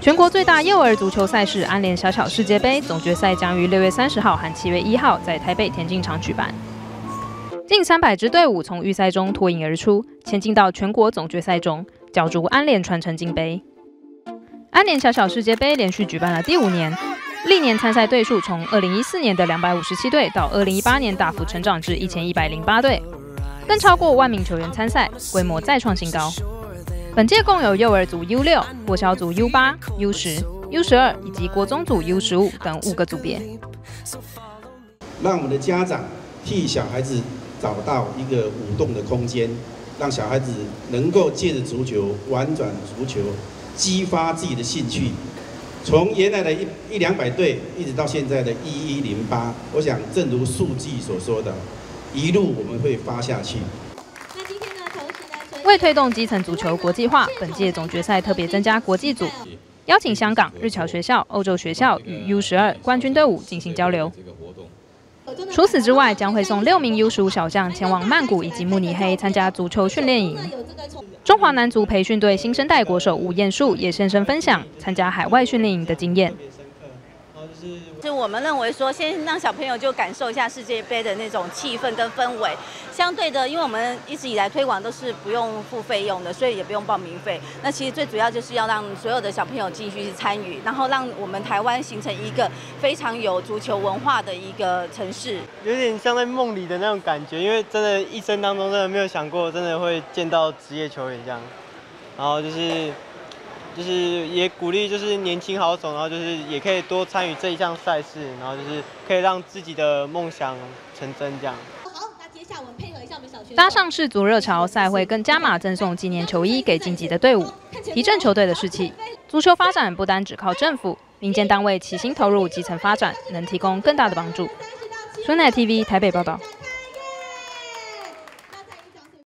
全国最大幼儿足球赛事安联小小世界杯总决赛将于六月三十号和七月一号在台北田径场举办。近三百支队伍从预赛中脱颖而出，前进到全国总决赛中，角逐安联传承金杯。安联小小世界杯连续举办了第五年，历年参赛队数从二零一四年的两百五十七队到二零一八年大幅成长至一千一百零八队，更超过万名球员参赛，规模再创新高。本届共有幼儿组 U 六、国小组 U 八、U 十、U 十二以及国中组 U 十五等五个组别，让我们的家长替小孩子找到一个舞动的空间，让小孩子能够借着足球玩转足球，激发自己的兴趣。从原来的一一两百队，一直到现在的一一零八，我想正如数据所说的，一路我们会发下去。为推动基层足球国际化，本届总决赛特别增加国际组，邀请香港、日侨学校、欧洲学校与 U 十二冠军队伍进行交流。除此之外，将会送六名 U 十五小将前往曼谷以及慕尼黑参加足球训练营。中华男足培训队新生代国手吴彦树也现身分享参加海外训练营的经验。就我们认为说，先让小朋友就感受一下世界杯的那种气氛跟氛围。相对的，因为我们一直以来推广都是不用付费用的，所以也不用报名费。那其实最主要就是要让所有的小朋友继续参与，然后让我们台湾形成一个非常有足球文化的一个城市。有点像在梦里的那种感觉，因为真的一生当中真的没有想过，真的会见到职业球员这样。然后就是。就是也鼓励，就是年轻好手，然后就是也可以多参与这一项赛事，然后就是可以让自己的梦想成真这样。好，那接下来我们配合一下我们小学。搭上世足热潮，赛会更加码赠送纪念球衣给晋级的队伍，提振球队的士气。足球发展不单只靠政府，民间单位齐心投入基层发展，能提供更大的帮助。春奈 TV 台北报道。